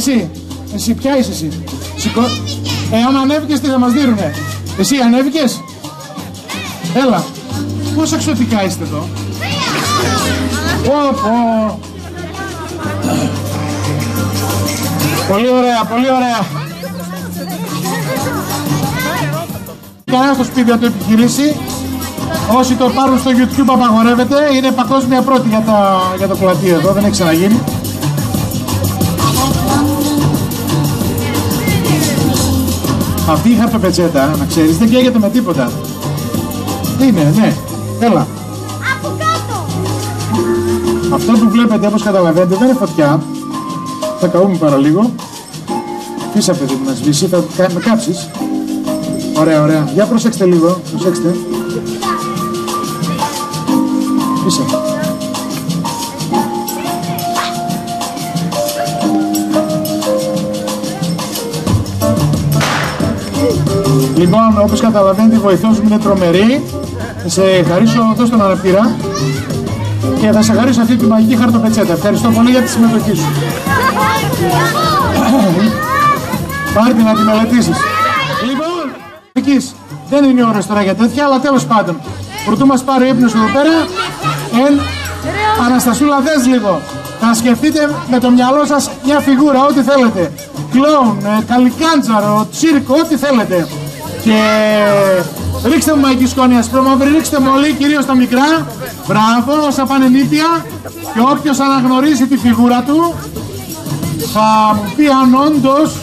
Ε, εσύ, εσύ, ποια είσαι εσύ; Σηκώ... Ε, άμα ανέβηκες τι θα μας δίνουνε. Εσύ ανέβηκες; Έλα. Πόσο εξωτικά είστε εδώ; Πω, πω. Πολύ ωραία, πολύ ωραία. Κανένας στο σπίτι να το επιχειρήσει. Όσοι το πάρουν στο YouTube απαγορεύεται. Είναι παγκόσμια πρώτη για, τα, για το πλατείο εδώ, δεν έχει ξαναγίνει. Αυτή η χαρτοπετσέτα, να ξέρεις, δεν καίγεται με τίποτα. Είναι, ναι. Έλα. Από κάτω. Αυτό που βλέπετε, όπως καταλαβαίνετε, δεν είναι φωτιά. Θα καούμε παραλίγο. Φύσα παιδί μου να σβήσει, θα κα- με κάψεις. Ωραία, ωραία. Για προσέξτε λίγο, προσέξτε. Φύσα. Λοιπόν, όπως καταλαβαίνετε, η βοηθός μου είναι τρομερή. Θα σε χαρίσω, δώσ' τον αναπτήρα και θα σε χαρίσω αυτή τη μαγική χαρτοπετσέτα. Ευχαριστώ πολύ για τη συμμετοχή σου. Πάρ' την να τη μελετήσεις. Λοιπόν, εκεί δεν είναι η ώρα τώρα για τέτοια, αλλά τέλος πάντων. Πρωτού μας πάρει ο ύπνος εδώ πέρα, εν, Αναστασούλα δες λίγο. Θα σκεφτείτε με το μυαλό σας μια φιγούρα, ό,τι θέλετε. Κλόουν, ε, καλικάντζαρο, τσίρκο, ό,τι θέλετε. Και ρίξτε μου μαγική σκόνη ασπρόμαυρη, ρίξτε μου όλοι, κυρίως τα μικρά. Μπράβο, όσα πάνε νύχια. Και όποιος αναγνωρίσει τη φιγούρα του, θα μου πει αν όντως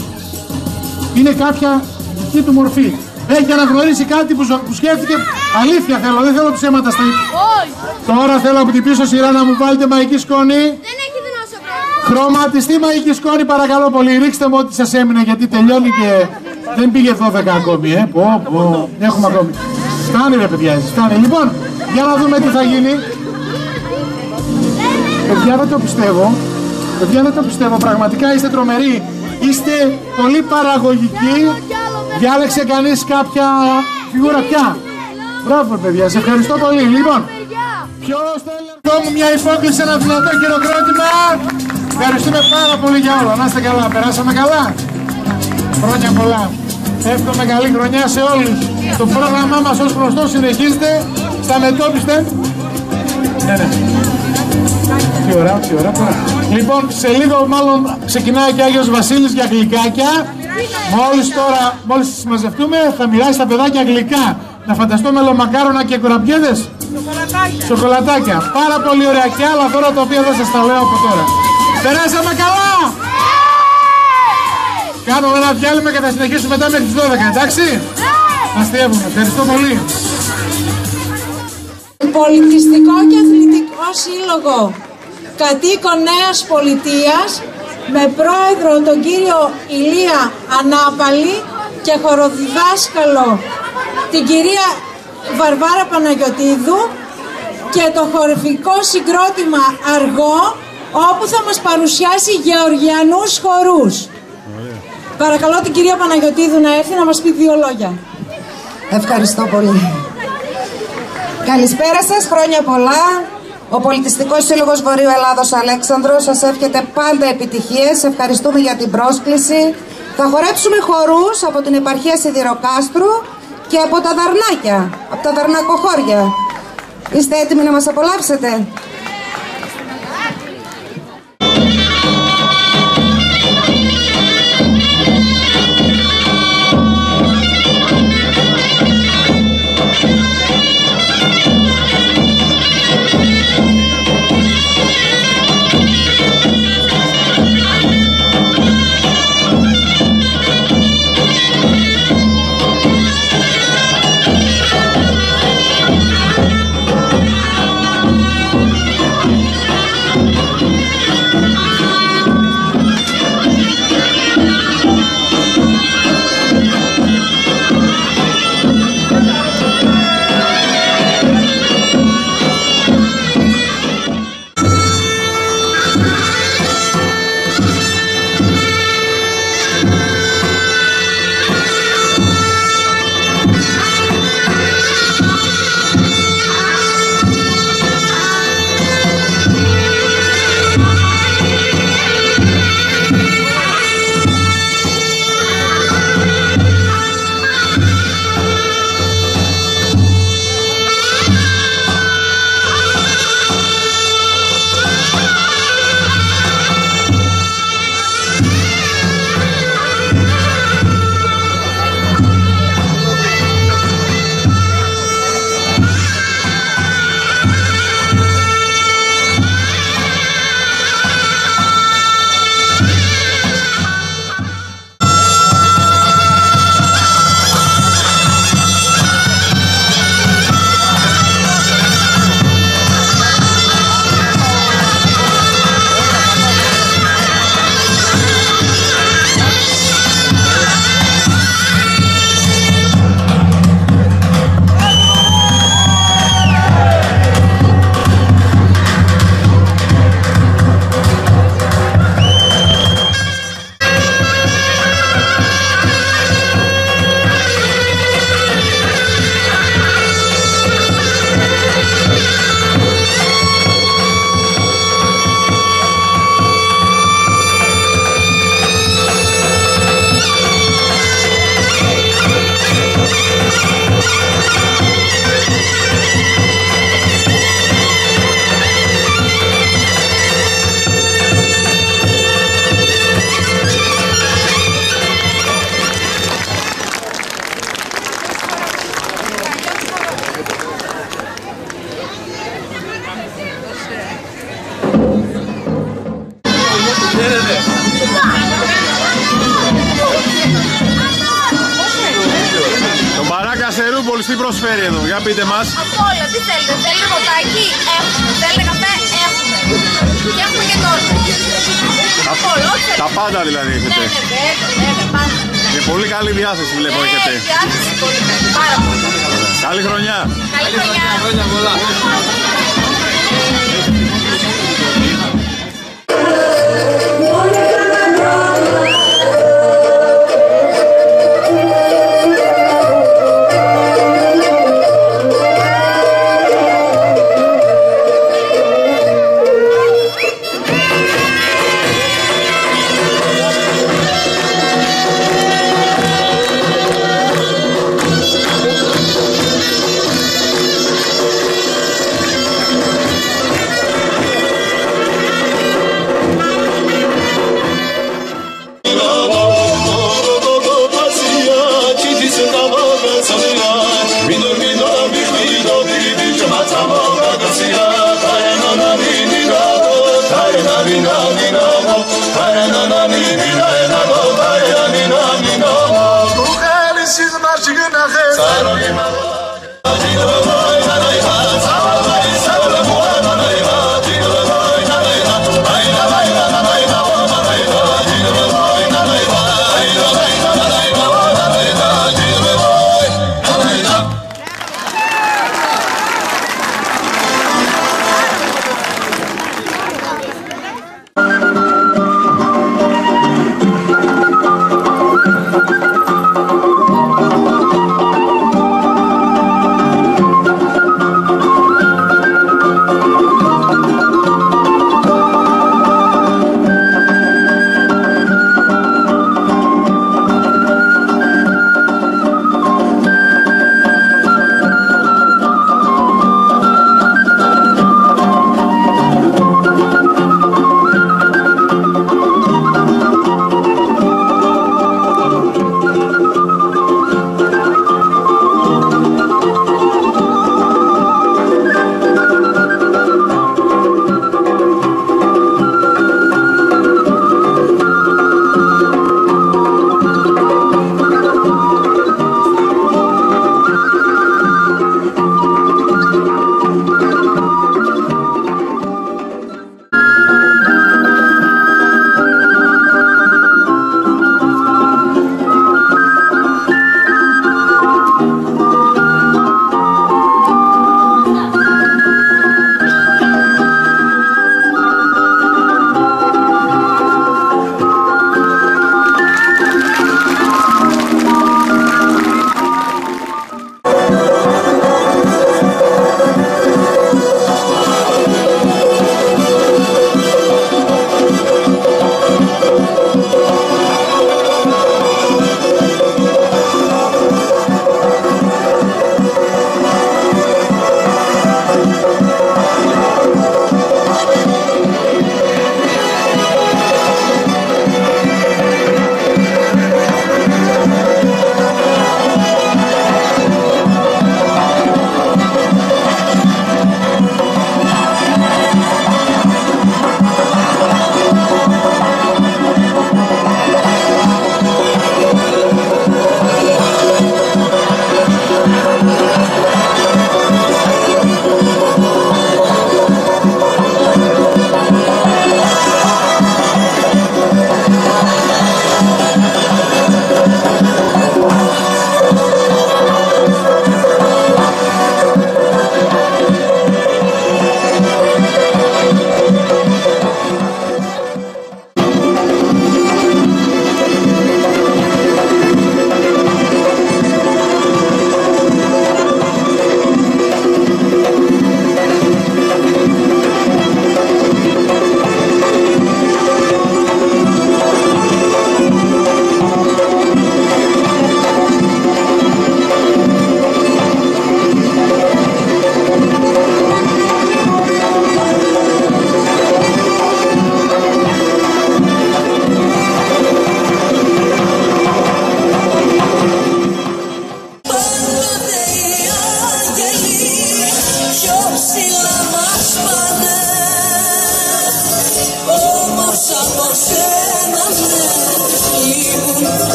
είναι κάποια δική του μορφή. Έχει αναγνωρίσει κάτι που, ζω- που σκέφτηκε. Αλήθεια θέλω, δεν θέλω ψέματα στα Όχι. Τώρα θέλω από την πίσω σειρά να μου βάλετε μαγική σκόνη. Δεν έχει δεινόσαυρο. Χρωματιστή μαγική σκόνη, παρακαλώ πολύ. Ρίξτε μου ό,τι σας έμεινε γιατί τελειώνει και δεν πήγε 12 ακόμη. Ε. Πω, πω. Έχουμε ακόμη. Φτάνει ρε παιδιά, έτσι, φτάνει. Λοιπόν, για να δούμε τι θα γίνει. Παιδιά δεν το πιστεύω. Παιδιά δεν το πιστεύω. Πραγματικά είστε τρομεροί. Είστε πολύ παραγωγικοί. Διάλεξε κανείς κάποια φιγούρα πια. Μπράβο παιδιά, σε ευχαριστώ πολύ. Λοιπόν, Ποιος θέλει να μου μια υπόκληση, ένα δυνατό χειροκρότημα; Ευχαριστούμε πάρα πολύ για όλα. Να είστε καλά. Περάσαμε καλά. Χρόνια πολλά. Εύχομαι καλή χρονιά σε όλους. Το πρόγραμμά μας ως γνωστό συνεχίζεται στα μετώπιστε. Ναι, ναι. Τι ωραία, τι ωραία. τώρα. Λοιπόν, σε λίγο μάλλον ξεκινάει και Άγιος Βασίλης για γλυκάκια. Μόλις τώρα, μόλις μαζευτούμε, θα μοιράσει τα παιδάκια γλυκά. Να φανταστώ μελομακάρονα και κουραμπιέδες. Σοκολατάκια. Πάρα πολύ ωραία και άλλα δώρα τα οποία δεν σας τα λέω από τώρα. Περάσαμε καλά! Κάνουμε ένα διάλειμμα και θα συνεχίσουμε μετά μέχρι τις 12, εντάξει; Αστείευουμε. Ευχαριστώ πολύ. Πολιτιστικό και Αθλητικό Σύλλογο Κατοίκων Νέας Πολιτείας με πρόεδρο τον κύριο Ηλία Ανάπαλη και χοροδιδάσκαλο την κυρία Βαρβάρα Παναγιωτίδου και το χορευτικό συγκρότημα Αργό όπου θα μας παρουσιάσει γεωργιανούς χορούς. Παρακαλώ την κυρία Παναγιωτίδου να έρθει να μας πει δύο λόγια. Ευχαριστώ πολύ. Καλησπέρα σας, χρόνια πολλά. Ο Πολιτιστικός Σύλλογος Βορείου Ελλάδος Αλέξανδρος σας εύχεται πάντα επιτυχίες. Ευχαριστούμε για την πρόσκληση. Θα χορέψουμε χορούς από την επαρχία Σιδηροκάστρου και από τα Δαρνάκια, από τα Δαρνακοχώρια. Είστε έτοιμοι να μας απολαύσετε; Πείτε μας. Από όλα, τι θέλετε. Θέλετε ποτάκι, έχουμε. Θέλετε καφέ, έχουμε. Και έχουμε και τόρτα. Από όλα, ό,τι θέλετε. Τα πάντα δηλαδή Ναι, έχετε. ναι, βέβαια, βέβαια, πάντα. Και πολύ καλή διάθεση βλέπω Ναι, έχετε. διάθεση πολύ καλή, πάρα πολύ. Καλή χρονιά. Καλή χρονιά.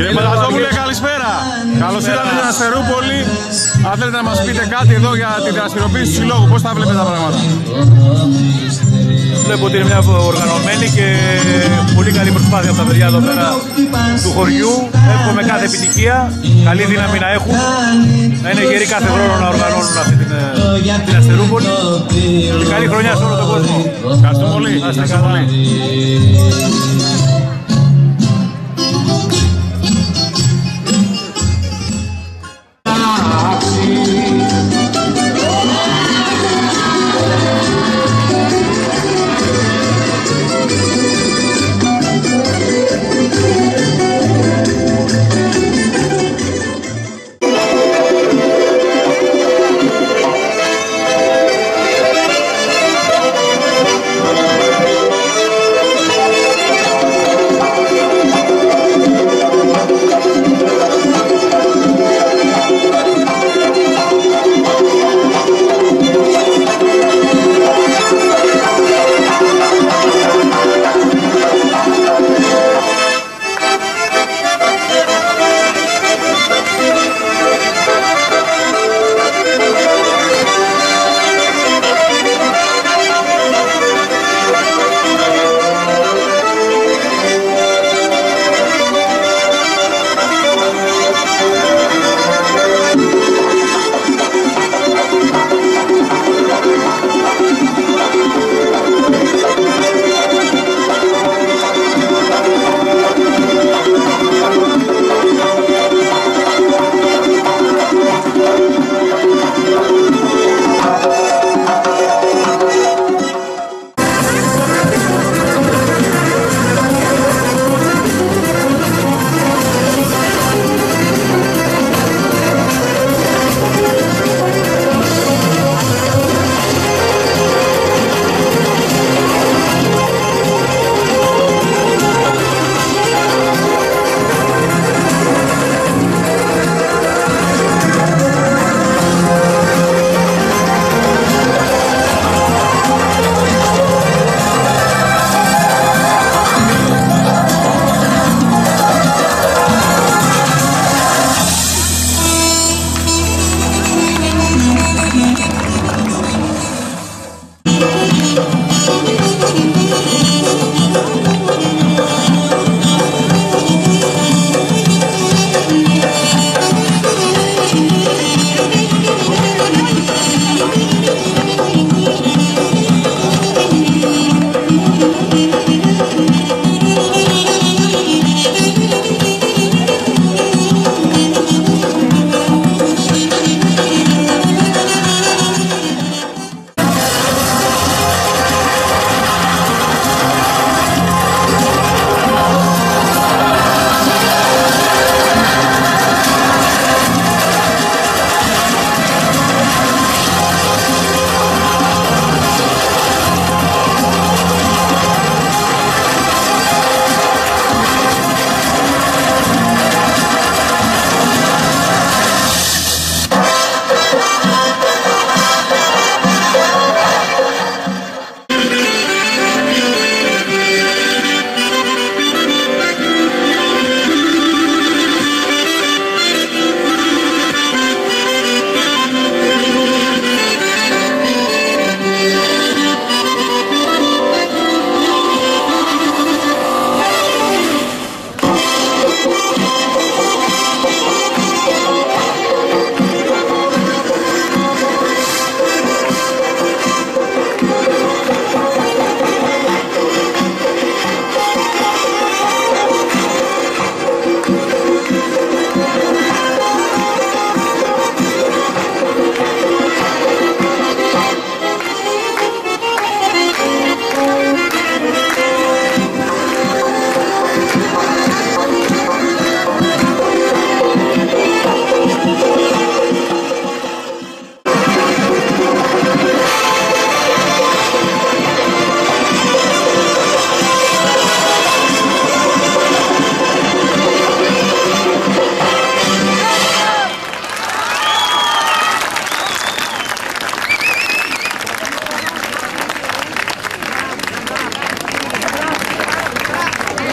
Κύριε Παλατόπουλε, καλησπέρα. Καλώς ήρθατε στην Αστερούπολη. Αν θέλετε να μας πείτε κάτι εδώ για τη δραστηριοποίηση του συλλόγου, πώς τα βλέπετε τα πράγματα; Βλέπω ότι είναι μια οργανωμένη και πολύ καλή προσπάθεια από τα παιδιά εδώ πέρα του χωριού. Εύχομαι κάθε επιτυχία, καλή δύναμη να έχουν, να είναι γεροί κάθε χρόνο να οργανώνουν αυτή την, ε, την Αστερούπολη. Και καλή χρονιά σε όλο τον κόσμο. Ευχαριστώ πολύ. Να είστε Ευχαριστώ καλά. πολύ.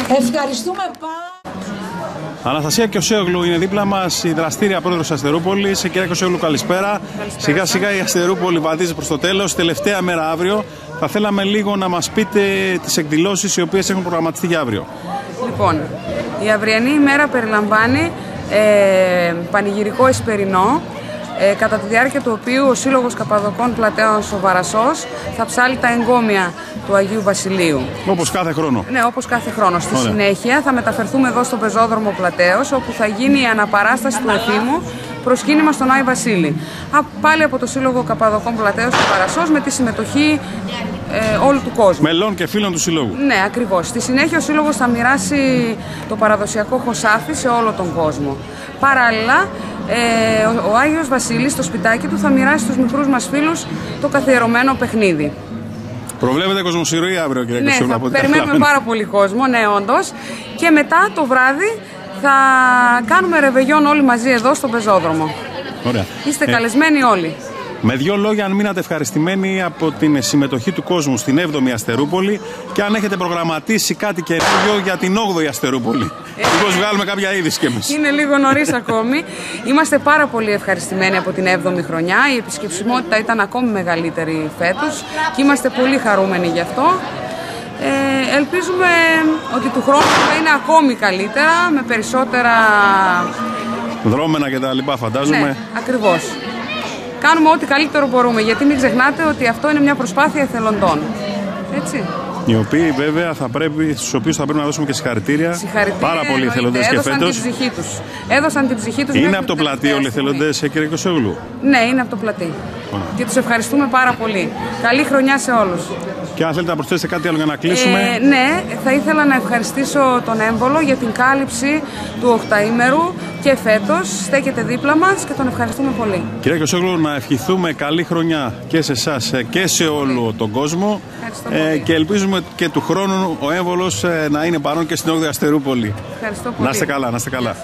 Ευχαριστούμε πάρα Αναστασία Κιωσέογλου είναι δίπλα μας, η δραστήρια πρόεδρος Αστερούπολης. Κυρία Κιωσέογλου, καλησπέρα. Σιγά σιγά η Αστερούπολη βαδίζει προς το τέλος. Τελευταία μέρα αύριο. Θα θέλαμε λίγο να μας πείτε τις εκδηλώσεις οι οποίες έχουν προγραμματιστεί για αύριο. Λοιπόν, η αυριανή ημέρα περιλαμβάνει ε, πανηγυρικό εσπερινό, ε, κατά τη διάρκεια του οποίου ο Σύλλογος Καπαδοκών Πλατέων Σοβαρασός θα ψάλει τα εγκόμια του Αγίου Βασιλείου. Όπως κάθε χρόνο. Ναι, όπως κάθε χρόνο. Στη Ωραία. συνέχεια θα μεταφερθούμε εδώ στο πεζόδρομο Πλατέως, όπου θα γίνει η αναπαράσταση του εφήμου προσκύνημα στον Άι Βασίλη. Α, πάλι από το Σύλλογο Καπαδοκών Πλατέως Σοβαρασός με τη συμμετοχή ε, όλου του κόσμου. Μελών και φίλων του Συλλόγου. Ναι, ακριβώς. Στη συνέχεια ο Σύλλογος θα μοιράσει το παραδοσιακό χωσάφι σε όλο τον κόσμο. Παράλληλα, ε, ο, ο Άγιος Βασίλης στο σπιτάκι του θα μοιράσει στους μικρούς μας φίλους το καθιερωμένο παιχνίδι. Προβλέπετε κοσμοσυρωή αύριο, κύριε Ναι, Κιωσέογλου. θα από ό,τι περιμένουμε καταλαβαίνω. πάρα πολύ κόσμο, ναι, όντως. Και μετά το βράδυ θα κάνουμε ρεβεγιόν όλοι μαζί εδώ στον πεζόδρομο. Ωραία. Είστε Ε, καλεσμένοι όλοι. Με δύο λόγια, αν μείνατε ευχαριστημένοι από την συμμετοχή του κόσμου στην 7η Αστερούπολη και αν έχετε προγραμματίσει κάτι καινούργιο για την 8η Αστερούπολη. Μήπως βγάλουμε κάποια είδηση κι εμείς. Είναι λίγο νωρίς ακόμη. Είμαστε πάρα πολύ ευχαριστημένοι από την 7η χρονιά. Η επισκεψιμότητα ήταν ακόμη μεγαλύτερη φέτος και είμαστε πολύ χαρούμενοι γι' αυτό. Ε, ελπίζουμε ότι του χρόνου θα είναι ακόμη καλύτερα, με περισσότερα... Δρόμενα και τα λοιπά, φαντάζομαι. Ναι, ακριβώς. Κάνουμε ό,τι καλύτερο μπορούμε, γιατί μην ξεχνάτε ότι αυτό είναι μια προσπάθεια εθελοντών. Έτσι. Οι οποίοι βέβαια θα πρέπει, στους οποίους θα πρέπει να δώσουμε και συγχαρητήρια. Συγχαρητήρια. Πάρα πολλοί εννοείται. εθελοντές και Έδωσαν φέτος. την ψυχή τους. Έδωσαν την ψυχή τους Είναι μέχρι από το την πλατείο όλοι οι τελευταία στιγμή. εθελοντές, ε, κύριε Κωσόγλου. Ναι, είναι από το πλατή. Και τους ευχαριστούμε πάρα πολύ. Καλή χρονιά σε όλους. Και αν θέλετε να προσθέσετε κάτι άλλο για να κλείσουμε. Ε, ναι, θα ήθελα να ευχαριστήσω τον Έμβολο για την κάλυψη του οκταήμερου και φέτος στέκεται δίπλα μας και τον ευχαριστούμε πολύ. Κύριε Κωσόγλου, να ευχηθούμε καλή χρονιά και σε εσάς και σε όλο τον κόσμο. Ευχαριστώ Ε, πολύ. και ελπίζουμε και του χρόνου ο έμβολος ε, να είναι παρόν και στην 8η Αστερούπολη. Ευχαριστώ πολύ. Να είστε καλά, να είστε καλά.